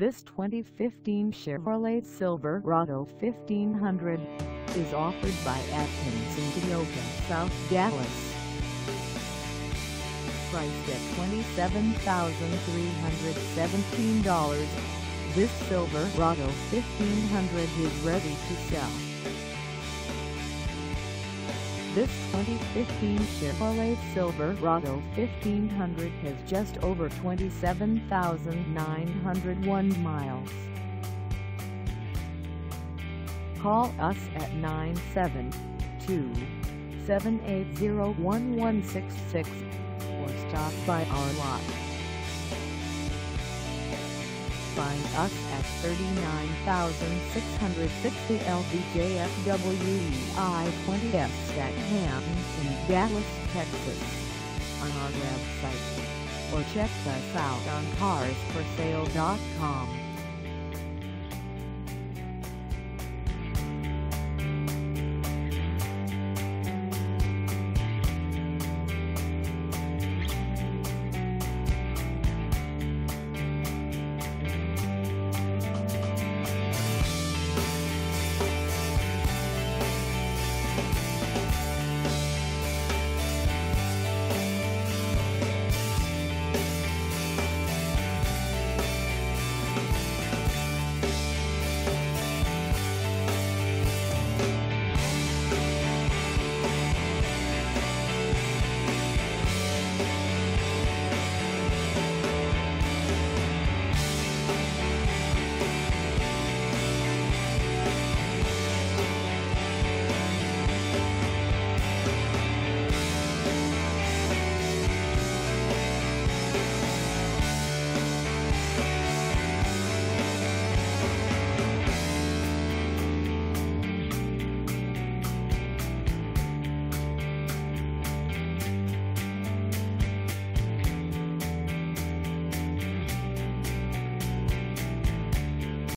This 2015 Chevrolet Silverado 1500 is offered by Atkinson Toyota South Dallas. Priced at $27,317, this Silverado 1500 is ready to sell. This 2015 Chevrolet Silverado 1500 has just over 27,901 miles. Call us at 972-780-1166 or stop by our lot. Find us at 39660 LBJFWE I-20 Statham in Dallas, Texas on our website or check us out on carsforsale.com.